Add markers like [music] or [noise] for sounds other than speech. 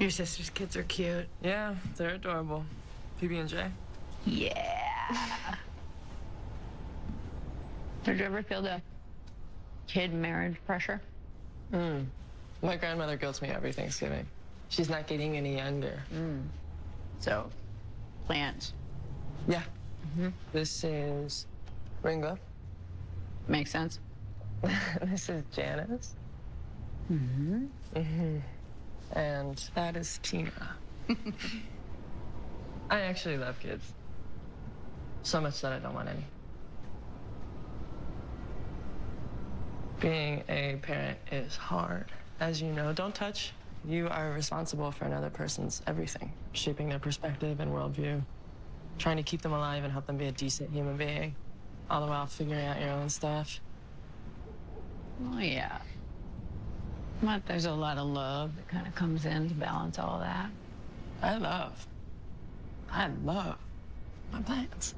Your sister's kids are cute. Yeah, they're adorable. PB and J. Yeah. Did you ever feel the kid marriage pressure? Mm. My grandmother guilts me every Thanksgiving. She's not getting any younger. Mm. So, plans. Yeah. Mm. This is Ringo. Makes sense. [laughs] this is Janice. Mm-hmm. Mm-hmm. And that is Tina. [laughs] I actually love kids. So much that I don't want any. Being a parent is hard. As you know, don't touch. You are responsible for another person's everything, shaping their perspective and worldview, trying to keep them alive and help them be a decent human being, all the while figuring out your own stuff. Oh, yeah. But there's a lot of love that kind of comes in to balance all that. I love, I love my plants.